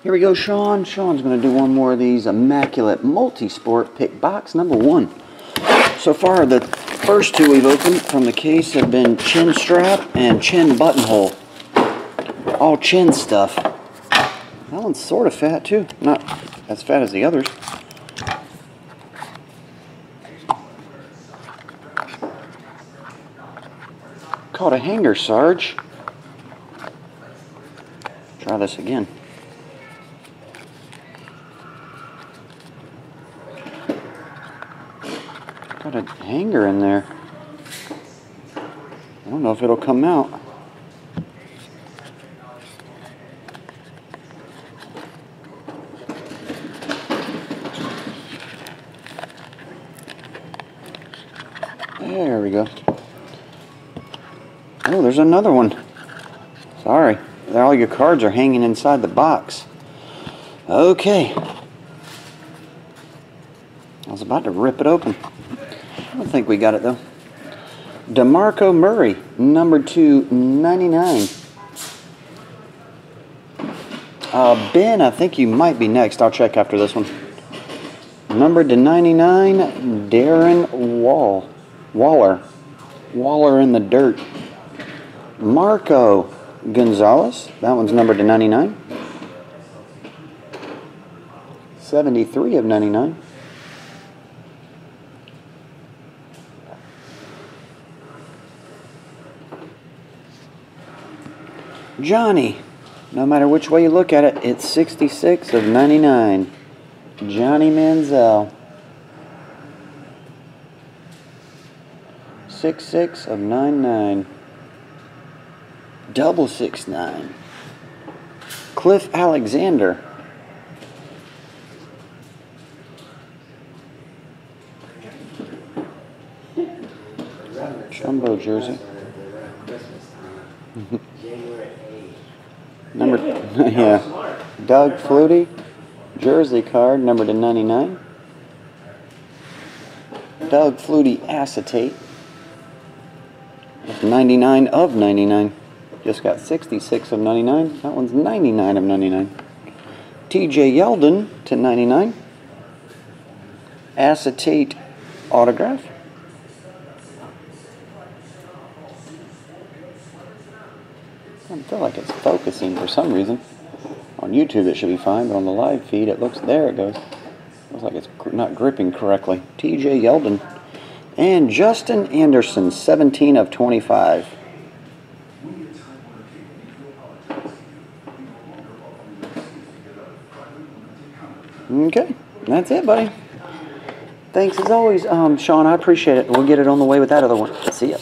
Here we go, Sean. Sean's going to do one more of these Immaculate multi-sport pick box number one. So far, the first two we've opened from the case have been chin strap and chin buttonhole. All chin stuff. That one's sort of fat, too. Not as fat as the others. Caught a hanger, Sarge. Try this again. Got a hanger in there. I don't know if it'll come out. There we go. Oh, there's another one. Sorry. All your cards are hanging inside the box. Okay. I was about to rip it open. I don't think we got it though. DeMarco Murray, number 299. Uh, ben, I think you might be next. I'll check after this one. Number to 99, Darren Wall. Waller. Waller in the dirt. Marco Gonzales. That one's numbered to 99. 73 of 99. Johnny. No matter which way you look at it, it's 66 of 99. Johnny Manziel. 66 of 99. Double 69. Cliff Alexander. Jumbo jersey. Number, yeah. Doug Flutie, jersey card, number to 99. Doug Flutie acetate. 99 of 99. Just got 66 of 99. That one's 99 of 99. TJ Yeldon to 99. Acetate autograph. I don't feel like it's focusing for some reason. On YouTube it should be fine, but on the live feed it looks, there it goes. Looks like it's not gripping correctly. TJ Yeldon. And Justin Anderson, 17 of 25. Okay, that's it, buddy. Thanks as always, um, Sean. I appreciate it. We'll get it on the way with that other one. See ya.